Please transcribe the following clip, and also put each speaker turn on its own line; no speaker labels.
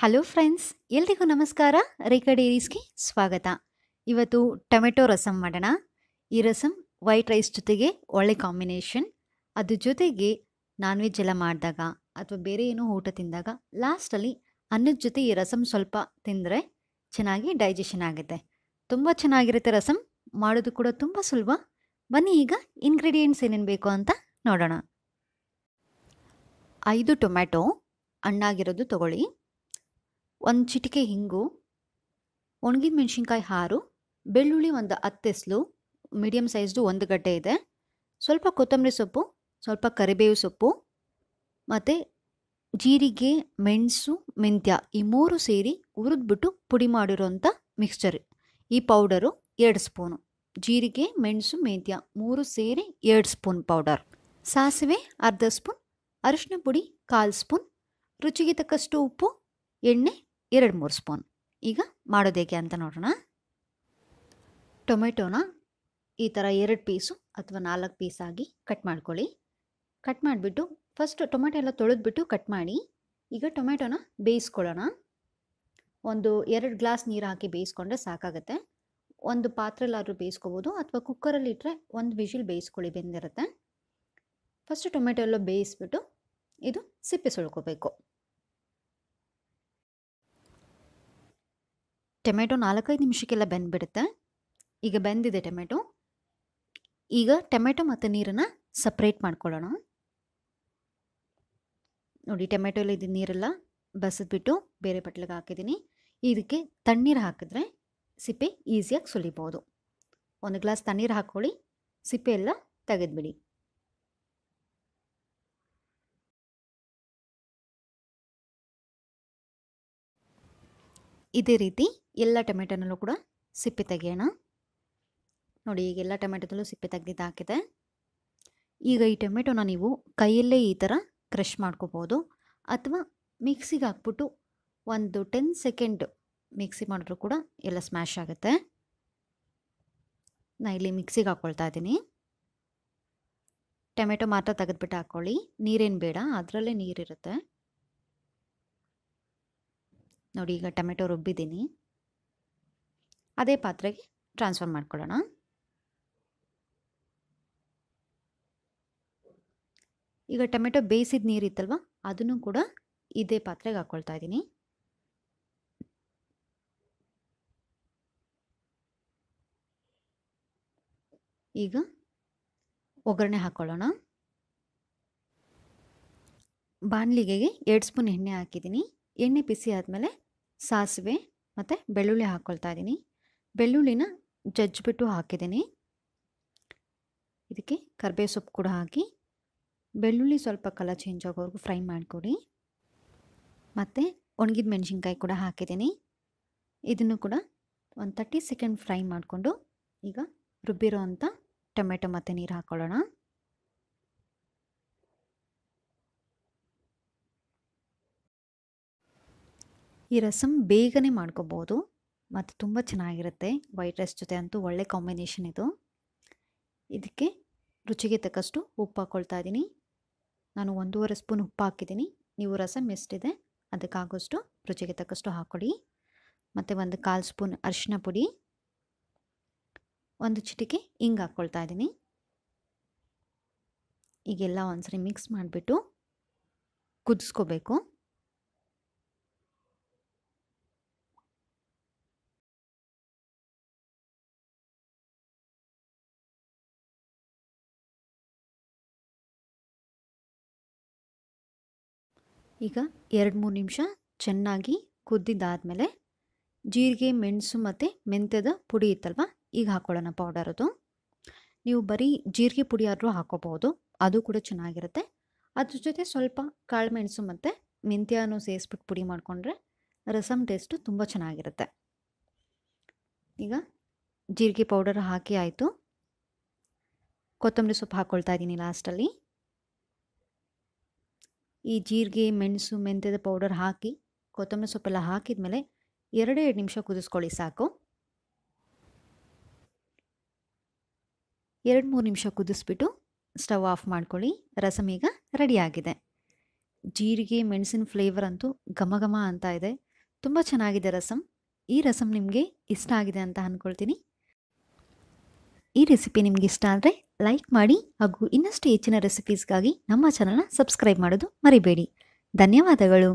Hello friends, ಎಲ್ರಿಗೂ ನಮಸ್ಕಾರ. ರೇಖಾ ಡೇರೀಸ್ಗೆ ಸ್ವಾಗತ. ಇವತ್ತು ಟೊಮೆಟೊ ರಸಂ ಮಾಡೋಣ. ಈ ರಸಂ ವೈಟ್ ರೈಸ್ ಜೊತೆಗೆ ಒಳ್ಳೆ ಕಾಂಬಿನೇಷನ್. ಅದ್ರ ಜೊತೆಗೆ ನಾನ್ ವೆಜ್ ಎಲ್ಲ ಮಾಡಿದಾಗ ಅಥವಾ ಬೇರೆ ಏನೋ ಊಟ ತಿಂದಾಗ ಲಾಸ್ಟಲ್ಲಿ ಅನ್ನದ ಜೊತೆ ಈ ರಸಂ ಸ್ವಲ್ಪ ತಿಂದರೆ ಚೆನ್ನಾಗಿ ಡೈಜೆಷನ್ ಆಗುತ್ತೆ. ತುಂಬ ಚೆನ್ನಾಗಿರುತ್ತೆ ರಸಂ. ಮಾಡೋದು ಕೂಡ ತುಂಬ ಸುಲಭ. ಬನ್ನಿ ಈಗ ಇನ್ಗ್ರೀಡಿಯೆಂಟ್ಸ್ ಏನೇನು ಬೇಕು ಅಂತ ನೋಡೋಣ. ಐದು ಟೊಮ್ಯಾಟೊ ಹಣ್ಣಾಗಿರೋದು ತಗೊಳ್ಳಿ. ಒಂದು ಚಿಟಿಕೆ ಹಿಂಗು ಒಣಗಿದ ಮೆಣಸಿನ್ಕಾಯಿ ಹಾರು, ಬೆಳ್ಳುಳ್ಳಿ ಒಂದು ಹತ್ತೆಸ್ಲು ಮೀಡಿಯಮ್ ಸೈಜ್ದು ಒಂದು ಗಡ್ಡೆ ಇದೆ. ಸ್ವಲ್ಪ ಕೊತ್ತಂಬರಿ ಸೊಪ್ಪು, ಸ್ವಲ್ಪ ಕರಿಬೇವು ಸೊಪ್ಪು, ಮತ್ತು ಜೀರಿಗೆ, ಮೆಣಸು, ಮೆಂತ್ಯ ಈ ಮೂರು ಸೇರಿ ಹುರಿದ್ಬಿಟ್ಟು ಪುಡಿ ಮಾಡಿರೋಂಥ ಮಿಕ್ಸ್ಚರ್ ಈ ಪೌಡರು ಎರಡು ಸ್ಪೂನು ಜೀರಿಗೆ, ಮೆಣಸು, ಮೆಂತ್ಯ ಮೂರು ಸೇರಿ ಎರಡು ಸ್ಪೂನ್ ಪೌಡರ್ ಸಾಸಿವೆ ಅರ್ಧ ಸ್ಪೂನ್ ಅರಿಶಿನ ಪುಡಿ ಕಾಲು ಸ್ಪೂನ್ ರುಚಿಗೆ ತಕ್ಕಷ್ಟು ಉಪ್ಪು, ಎಣ್ಣೆ ಎರಡು ಮೂರು ಸ್ಪೂನ್. ಈಗ ಮಾಡೋದು ಹೇಗೆ ಅಂತ ನೋಡೋಣ. ಟೊಮೆಟೊನ ಈ ಥರ ಎರಡು ಪೀಸು ಅಥವಾ ನಾಲ್ಕು ಪೀಸಾಗಿ ಕಟ್ ಮಾಡ್ಕೊಳ್ಳಿ. ಕಟ್ ಮಾಡಿಬಿಟ್ಟು ಫಸ್ಟ್ ಟೊಮೆಟೊ ಎಲ್ಲ ತೊಳೆದ್ಬಿಟ್ಟು ಕಟ್ ಮಾಡಿ. ಈಗ ಟೊಮೆಟೊನ ಬೇಯಿಸ್ಕೊಳ್ಳೋಣ. ಒಂದು ಎರಡು ಗ್ಲಾಸ್ ನೀರು ಹಾಕಿ ಬೇಯಿಸ್ಕೊಂಡ್ರೆ ಸಾಕಾಗುತ್ತೆ. ಒಂದು ಪಾತ್ರೆಲ್ಲಾದರೂ ಬೇಯಿಸ್ಕೋಬೋದು ಅಥವಾ ಕುಕ್ಕರಲ್ಲಿ ಇಟ್ಟರೆ ಒಂದು ವಿಷಿಲ್ ಬೇಯಿಸ್ಕೊಳ್ಳಿ ಬೆಂದಿರುತ್ತೆ. ಫಸ್ಟ್ ಟೊಮೆಟೊ ಎಲ್ಲ ಬೇಯಿಸ್ಬಿಟ್ಟು ಇದು ಸಿಪ್ಪೆ ಸುಳ್ಕೋಬೇಕು. ಟೊಮೆಟೊ ನಾಲ್ಕೈದು ನಿಮಿಷಕ್ಕೆಲ್ಲ ಬೆಂದ್ಬಿಡುತ್ತೆ. ಈಗ ಬೆಂದಿದೆ ಟೊಮೆಟೊ. ಈಗ ಟೊಮೆಟೊ ಮತ್ತು ನೀರನ್ನು ಸಪ್ರೇಟ್ ಮಾಡ್ಕೊಳ್ಳೋಣ. ನೋಡಿ ಟೊಮೆಟೊಲ್ಲಿ ಇದು ನೀರೆಲ್ಲ ಬಸಿದ್ಬಿಟ್ಟು ಬೇರೆ ಬಟ್ಲಿಗೆ ಹಾಕಿದ್ದೀನಿ. ಇದಕ್ಕೆ ತಣ್ಣೀರು ಹಾಕಿದ್ರೆ ಸಿಪ್ಪೆ ಈಸಿಯಾಗಿ ಸುಲಿಬೋದು. ಒಂದು ಗ್ಲಾಸ್ ತಣ್ಣೀರು ಹಾಕ್ಕೊಳ್ಳಿ. ಸಿಪ್ಪೆ ಎಲ್ಲ ತೆಗೆದ್ಬಿಡಿ. ಇದೇ ರೀತಿ ಎಲ್ಲ ಟೊಮೆಟೊನಲ್ಲೂ ಕೂಡ ಸಿಪ್ಪೆ ತೆಗೆಯೋಣ. ನೋಡಿ, ಈಗ ಎಲ್ಲ ಟೊಮೆಟೊದಲ್ಲೂ ಸಿಪ್ಪೆ ತೆಗೆದಿದ್ದು ಹಾಕಿದೆ. ಈಗ ಈ ಟೊಮೆಟೊನ ನೀವು ಕೈಯಲ್ಲೇ ಈ ಥರ ಕ್ರಷ್ ಮಾಡ್ಕೋಬೋದು. ಅಥವಾ ಮಿಕ್ಸಿಗೆ ಹಾಕ್ಬಿಟ್ಟು ಒಂದು ಟೆನ್ ಸೆಕೆಂಡ್ ಮಿಕ್ಸಿ ಮಾಡಿದ್ರು ಕೂಡ ಎಲ್ಲ ಸ್ಮ್ಯಾಶ್ ಆಗುತ್ತೆ. ನಾ ಇಲ್ಲಿ ಮಿಕ್ಸಿಗೆ ಹಾಕ್ಕೊಳ್ತಾ ಇದ್ದೀನಿ. ಟೊಮೆಟೊ ಮಾತ್ರ ತೆಗೆದ್ಬಿಟ್ಟು ಹಾಕ್ಕೊಳ್ಳಿ ನೀರೇನು ಬೇಡ, ಅದರಲ್ಲೇ ನೀರಿರುತ್ತೆ. ನೋಡಿ ಈಗ ಟೊಮೆಟೊ ರುಬ್ಬಿದ್ದೀನಿ. ಅದೇ ಪಾತ್ರೆಗೆ ಟ್ರಾನ್ಸ್ಫರ್ ಮಾಡ್ಕೊಳ್ಳೋಣ. ಈಗ ಟೊಮೆಟೊ ಬೇಯಿಸಿದ ನೀರಿತ್ತಲ್ವ ಅದನ್ನು ಕೂಡ ಇದೇ ಪಾತ್ರೆಗೆ ಹಾಕ್ಕೊಳ್ತಾ ಇದ್ದೀನಿ. ಈಗ ಒಗ್ಗರಣೆ ಹಾಕ್ಕೊಳ್ಳೋಣ ಬಾಣಲಿಗೆಗೆ ಎರಡು ಸ್ಪೂನ್ ಎಣ್ಣೆ ಹಾಕಿದ್ದೀನಿ. ಎಣ್ಣೆ ಬಿಸಿ ಆದಮೇಲೆ ಸಾಸಿವೆ ಮತ್ತು ಬೆಳ್ಳುಳ್ಳಿ ಹಾಕ್ಕೊಳ್ತಾ ಇದ್ದೀನಿ ಬೆಳ್ಳುಳ್ಳಿನ ಜಜ್ಜಿಬಿಟ್ಟು ಹಾಕಿದ್ದೀನಿ. ಇದಕ್ಕೆ ಕರಿಬೇವು ಸೊಪ್ಪು ಕೂಡ ಹಾಕಿ, ಬೆಳ್ಳುಳ್ಳಿ ಸ್ವಲ್ಪ ಕಲರ್ ಚೇಂಜ್ ಆಗೋವರೆಗೂ ಫ್ರೈ ಮಾಡಿಕೊಡಿ. ಮತ್ತು ಒಣಗಿದ ಮೆಣಸಿನ್ಕಾಯಿ ಕೂಡ ಹಾಕಿದ್ದೀನಿ. ಇದನ್ನು ಕೂಡ ಒಂದು ತರ್ಟಿ ಸೆಕೆಂಡ್ ಫ್ರೈ ಮಾಡಿಕೊಂಡು ಈಗ ರುಬ್ಬಿರೋ ಅಂಥ ಟೊಮೆಟೊ ಮತ್ತು ನೀರು ಹಾಕ್ಕೊಳ್ಳೋಣ ಈ ರಸಮ್ ಬೇಗನೆ ಮಾಡ್ಕೋಬೋದು. ಮತ್ತು ತುಂಬ ಚೆನ್ನಾಗಿರುತ್ತೆ. ವೈಟ್ ರೈಸ್ ಜೊತೆ ಅಂತೂ ಒಳ್ಳೆ ಕಾಂಬಿನೇಷನ್ ಇದು. ಇದಕ್ಕೆ ರುಚಿಗೆ ತಕ್ಕಷ್ಟು ಉಪ್ಪು ಹಾಕ್ಕೊಳ್ತಾ ಇದ್ದೀನಿ ನಾನು ಒಂದೂವರೆ ಸ್ಪೂನ್ ಉಪ್ಪು ಹಾಕಿದ್ದೀನಿ. ನೀವು ರಸಮ್ ಎಷ್ಟಿದೆ ಅದಕ್ಕಾಗೋಷ್ಟು ರುಚಿಗೆ ತಕ್ಕಷ್ಟು ಹಾಕ್ಕೊಡಿ ಮತ್ತು ಒಂದು ಕಾಲು ಸ್ಪೂನ್ ಅರಿಶಿನ ಪುಡಿ. ಒಂದು ಚಿಟಿಕೆ ಹಿಂಗೆ ಹಾಕ್ಕೊಳ್ತಾ ಇದ್ದೀನಿ ಈಗೆಲ್ಲ ಒಂದ್ಸರಿ ಮಿಕ್ಸ್ ಮಾಡಿಬಿಟ್ಟು ಕುದಿಸ್ಕೋಬೇಕು. ಈಗ ಎರಡು ಮೂರು ನಿಮಿಷ ಚೆನ್ನಾಗಿ ಕುದ್ದಿದ್ದಾದಮೇಲೆ ಜೀರಿಗೆ, ಮೆಣಸು ಮತ್ತು ಮೆಂತ್ಯದ ಪುಡಿ ಇತ್ತಲ್ವ? ಈಗ ಹಾಕ್ಕೊಳ್ಳೋಣ ಅದು. ನೀವು ಬರೀ ಜೀರಿಗೆ ಪುಡಿ ಆದರೂ ಹಾಕೋಬೋದು ಅದು ಕೂಡ ಚೆನ್ನಾಗಿರುತ್ತೆ. ಅದ್ರ ಜೊತೆ ಸ್ವಲ್ಪ ಕಾಳು ಮೆಣಸು ಮತ್ತು ಮೆಂತ್ಯನೂ ಸೇರಿಸ್ಬಿಟ್ಟು ಪುಡಿ ಮಾಡಿಕೊಂಡ್ರೆ ರಸಮ್ ಟೇಸ್ಟು ತುಂಬ ಚೆನ್ನಾಗಿರುತ್ತೆ. ಈಗ ಜೀರಿಗೆ ಪೌಡರ್ ಹಾಕಿ ಆಯಿತು. ಕೊತ್ತಂಬರಿ ಸೊಪ್ಪು ಹಾಕ್ಕೊಳ್ತಾ ಇದ್ದೀನಿ ಲಾಸ್ಟಲ್ಲಿ ಈ ಜೀರಿಗೆ, ಮೆಣಸು, ಮೆಂತ್ಯದ ಪೌಡರ್ ಹಾಕಿ, ಕೊತ್ತಂಬರಿ ಸೊಪ್ಪೆಲ್ಲ ಹಾಕಿದ್ಮೇಲೆ ಎರಡೇ ಎರಡು ನಿಮಿಷ ಕುದಿಸ್ಕೊಳ್ಳಿ ಸಾಕು. ಎರಡು ಮೂರು ನಿಮಿಷ ಕುದಿಸ್ಬಿಟ್ಟು ಸ್ಟವ್ ಆಫ್ ಮಾಡ್ಕೊಳ್ಳಿ. ರಸಮ್ ಈಗ ರೆಡಿಯಾಗಿದೆ. ಜೀರಿಗೆ, ಮೆಣಸಿನ ಫ್ಲೇವರ್ ಅಂತೂ ಘಮ ಘಮ ಅಂತ ಇದೆ. ತುಂಬ ಚೆನ್ನಾಗಿದೆ ರಸಮ್. ಈ ರಸಮ್ ನಿಮಗೆ ಇಷ್ಟ ಆಗಿದೆ ಅಂತ ಅಂದ್ಕೊಳ್ತೀನಿ ಈ ರೆಸಿಪಿ ನಿಮಗೆ ಇಷ್ಟ ಆದರೆ ಲೈಕ್ ಮಾಡಿ ಹಾಗೂ ಇನ್ನಷ್ಟು ಹೆಚ್ಚಿನ ರೆಸಿಪೀಸ್ಗಾಗಿ ನಮ್ಮ ಚಾನಲ್ನ ಸಬ್ಸ್ಕ್ರೈಬ್ ಮಾಡೋದು ಮರಿಬೇಡಿ. ಧನ್ಯವಾದಗಳು.